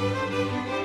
Música